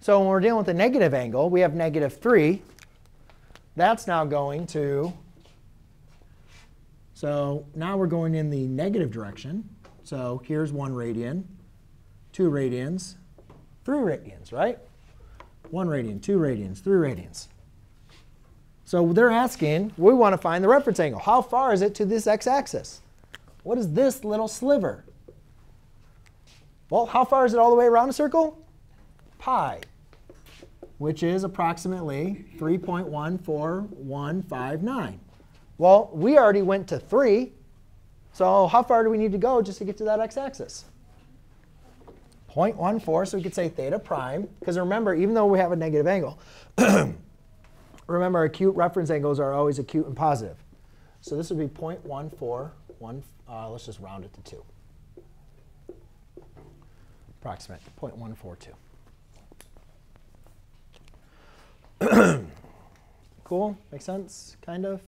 So when we're dealing with a negative angle, we have negative 3. That's now going to, so now we're going in the negative direction. So here's 1 radian, 2 radians, 3 radians, right? 1 radian, 2 radians, 3 radians. So they're asking, we want to find the reference angle. How far is it to this x-axis? What is this little sliver? Well, how far is it all the way around a circle? Pi, which is approximately 3.14159. Well, we already went to 3. So how far do we need to go just to get to that x-axis? 0.14, so we could say theta prime. Because remember, even though we have a negative angle, remember acute reference angles are always acute and positive. So this would be 0.141, uh, let's just round it to 2 approximate 0.142. cool? Makes sense? Kind of?